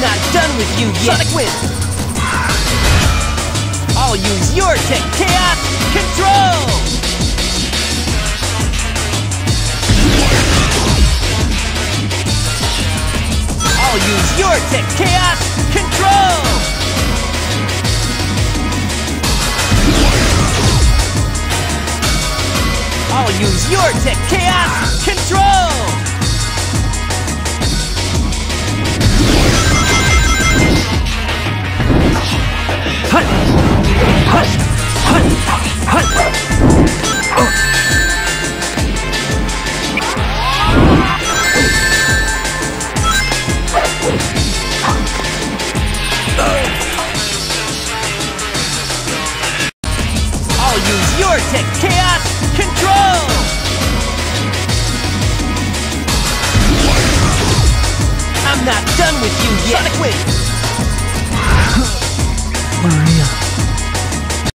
done with you yet. Sonic win! I'll use your tech chaos control! I'll use your tech chaos control! I'll use your tech chaos not done with you yet! Sonic win!